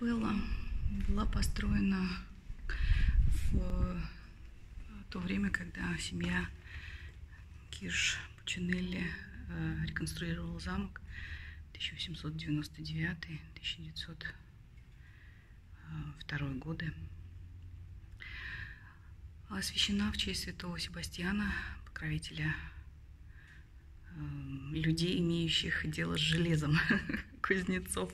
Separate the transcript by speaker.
Speaker 1: капелла была построена в то время, когда семья Кирш Пучинелли э, реконструировала замок 1899-1902 э, годы. Освящена в честь святого Себастьяна, покровителя э, людей, имеющих дело с железом, кузнецов.